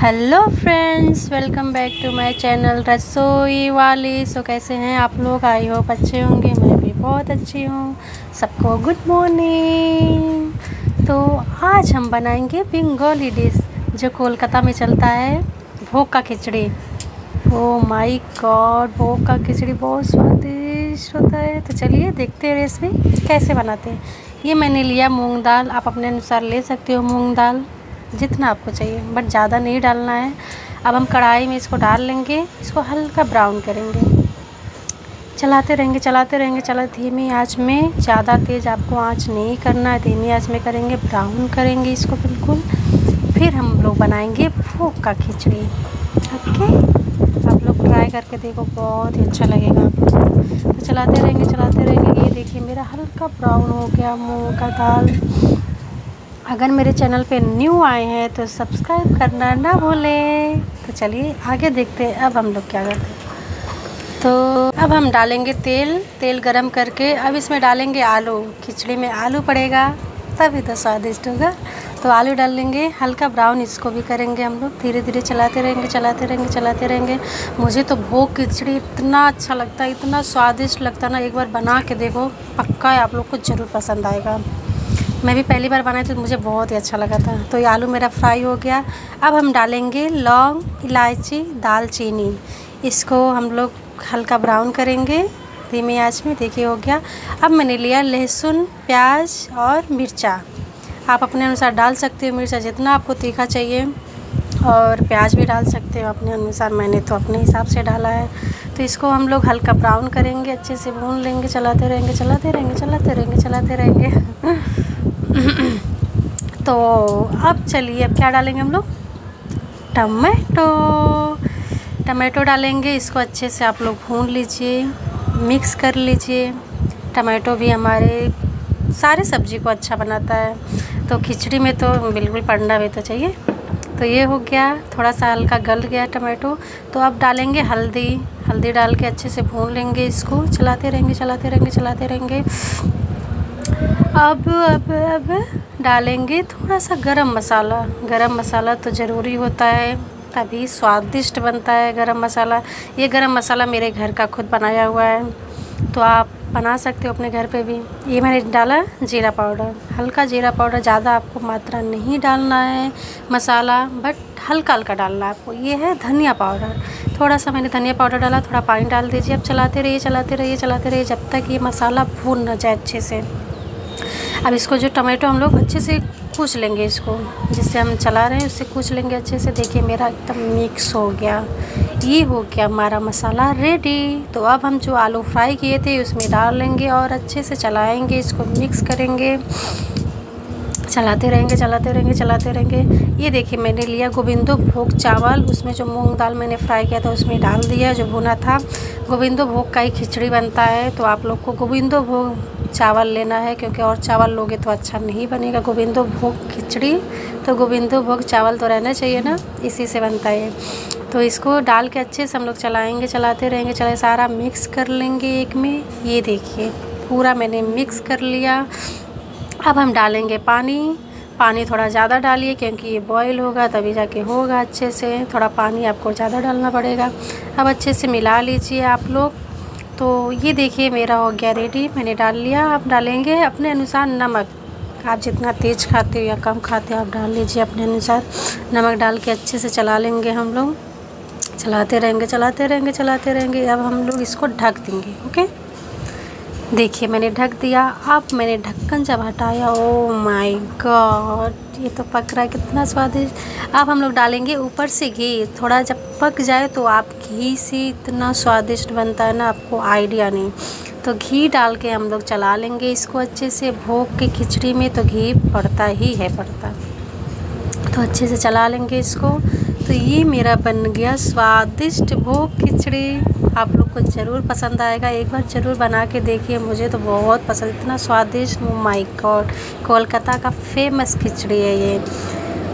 Hello friends welcome back to my channel रसोई वाली सो कैसे हैं आप लोग? आई होप अच्छे होंगे। मैं भी बहुत अच्छी हूँ। सबको गुड मॉर्निंग तो आज हम बनाएँगे बंगाली डिश जो कोलकाता में चलता है भोग का खिचड़ी। ओ माय गॉड भोग का खिचड़ी बहुत स्वादिष्ट होता है। तो चलिए देखते हैं रेसिपी कैसे बनाते हैं। ये मैंने लिया मूंग दाल। आप अपने अनुसार ले सकते हो मूंग दाल। जितना आपको चाहिए बट ज़्यादा नहीं डालना है। अब हम कढ़ाई में इसको डाल लेंगे, इसको हल्का ब्राउन करेंगे। चलाते रहेंगे चलाते रहेंगे चला धीमी आँच में, ज़्यादा तेज़ आपको आँच नहीं करना है, धीमी आँच में करेंगे ब्राउन करेंगे इसको बिल्कुल। फिर हम लोग बनाएँगे भूख का खिचड़ी। ओके? आप लोग ट्राई करके देखो, बहुत ही अच्छा लगेगा आपको। तो चलाते रहेंगे चलाते रहेंगे। ये देखिए मेरा हल्का ब्राउन हो गया, मूँग का दाल। अगर मेरे चैनल पे न्यू आए हैं तो सब्सक्राइब करना ना भूलें। तो चलिए आगे देखते हैं, अब हम लोग क्या करते हैं। तो अब हम डालेंगे तेल तेल गरम करके। अब इसमें डालेंगे आलू। खिचड़ी में आलू पड़ेगा, तभी तो स्वादिष्ट होगा। तो आलू डाल लेंगे, हल्का ब्राउन इसको भी करेंगे हम लोग। धीरे धीरे चलाते रहेंगे चलाते रहेंगे चलाते रहेंगे। मुझे तो भोग खिचड़ी इतना अच्छा लगता है, इतना स्वादिष्ट लगता है ना, एक बार बना के देखो, पक्का है, आप लोग को ज़रूर पसंद आएगा। मैं भी पहली बार बनाई तो मुझे बहुत ही अच्छा लगा था। तो ये आलू मेरा फ्राई हो गया। अब हम डालेंगे लौंग, इलायची, दालचीनी। इसको हम लोग हल्का ब्राउन करेंगे। धीमी आँच में, देखिए हो गया। अब मैंने लिया लहसुन, प्याज और मिर्चा। आप अपने अनुसार डाल सकते हो मिर्चा, जितना आपको तीखा चाहिए। और प्याज भी डाल सकते हो अपने अनुसार, मैंने तो अपने हिसाब से डाला है। तो इसको हम लोग हल्का ब्राउन करेंगे, अच्छे से भून लेंगे, चलाते रहेंगे चलाते रहेंगे चलाते रहेंगे चलाते रहेंगे। तो अब चलिए, अब क्या डालेंगे हम लोग? टमाटो। टमाटो डालेंगे, इसको अच्छे से आप लोग भून लीजिए, मिक्स कर लीजिए। टमाटो भी हमारे सारे सब्ज़ी को अच्छा बनाता है। तो खिचड़ी में तो बिल्कुल पड़ना भी तो चाहिए। तो ये हो गया, थोड़ा सा हल्का गल गया टमाटो। तो अब डालेंगे हल्दी। हल्दी डाल के अच्छे से भून लेंगे इसको। चलाते रहेंगे चलाते रहेंगे चलाते रहेंगे। अब अब अब डालेंगे थोड़ा सा गरम मसाला। गरम मसाला तो ज़रूरी होता है, तभी स्वादिष्ट बनता है गरम मसाला। ये गरम मसाला मेरे घर का खुद बनाया हुआ है तो आप बना सकते हो अपने घर पे भी। ये मैंने डाला जीरा पाउडर। हल्का जीरा पाउडर, ज़्यादा आपको मात्रा नहीं डालना है मसाला, बट हल्का हल्का डालना है आपको। ये है धनिया पाउडर। थोड़ा सा मैंने धनिया पाउडर डाला, थोड़ा पानी डाल दीजिए। अब चलाते रहिए चलाते रहिए चलाते रहिए, जब तक ये मसाला भून न जाए अच्छे से। अब इसको जो टमाटो हम लोग अच्छे से कूच लेंगे इसको, जिससे हम चला रहे हैं, उससे कूच लेंगे अच्छे से। देखिए, मेरा एकदम मिक्स हो गया। ये हो गया हमारा मसाला रेडी तो अब हम जो आलू फ्राई किए थे, उसमें डाल लेंगे और अच्छे से चलाएँगे, इसको मिक्स करेंगे। चलाते रहेंगे चलाते रहेंगे चलाते रहेंगे। ये देखिए, मैंने लिया गोविंदो भोग चावल। उसमें जो मूंग दाल मैंने फ्राई किया था, उसमें डाल दिया, जो भुना था। गोविंदो भोग का ही खिचड़ी बनता है। तो आप लोग को गोविंदो भोग चावल लेना है, क्योंकि और चावल लोगे तो अच्छा नहीं बनेगा। गोविंदो भोग खिचड़ी तो गोविंदो भोग चावल तो रहना चाहिए ना, इसी से बनता है। तो इसको डाल के अच्छे से हम लोग चलाएँगे, चलाते रहेंगे चले सारा मिक्स कर लेंगे एक में। ये देखिए, पूरा मैंने मिक्स कर लिया। अब हम डालेंगे पानी। पानी थोड़ा ज़्यादा डालिए, क्योंकि ये बॉईल होगा, तभी जाके होगा अच्छे से। थोड़ा पानी आपको ज़्यादा डालना पड़ेगा। अब अच्छे से मिला लीजिए आप लोग। तो ये देखिए मेरा हो गया रेडी, मैंने डाल लिया। आप डालेंगे अपने अनुसार नमक। आप जितना तेज़ खाते हो या कम खाते हो, आप डाल लीजिए अपने अनुसार। नमक डाल के अच्छे से चला लेंगे हम लोग। चलाते रहेंगे चलाते रहेंगे चलाते रहेंगे। अब हम लोग इसको ढक देंगे, ओके? देखिए, मैंने ढक दिया। अब मैंने ढक्कन जब हटाया ओ माय गॉड ये तो पक रहा है, कितना स्वादिष्ट अब हम लोग डालेंगे ऊपर से घी। थोड़ा जब पक जाए तो आप घी से इतना स्वादिष्ट बनता है ना, आपको आइडिया नहीं। तो घी डाल के हम लोग चला लेंगे इसको अच्छे से। भोग के खिचड़ी में तो घी पड़ता ही है, पड़ता। तो अच्छे से चला लेंगे इसको। तो ये मेरा बन गया स्वादिष्ट भोग खिचड़ी। आप लोग को ज़रूर पसंद आएगा। एक बार ज़रूर बना के देखिए, मुझे तो बहुत पसंद। इतना स्वादिष्ट माई गॉड कोलकाता का फ़ेमस खिचड़ी है ये।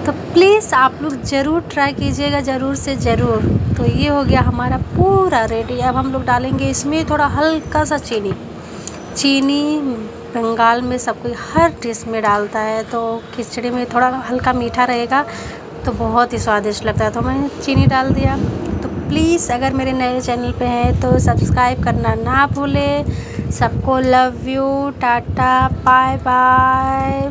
तो प्लीज़ आप लोग ज़रूर ट्राई कीजिएगा, ज़रूर से ज़रूर। तो ये हो गया हमारा पूरा रेडी अब हम लोग डालेंगे इसमें थोड़ा हल्का सा चीनी। चीनी बंगाल में सब कोई हर डिश में डालता है तो खिचड़ी में थोड़ा हल्का मीठा रहेगा। तो बहुत ही स्वादिष्ट लगता है। तो मैंने चीनी डाल दिया। तो प्लीज़ अगर मेरे नए चैनल पे हैं तो सब्सक्राइब करना ना भूलें। सबको love you tata bye bye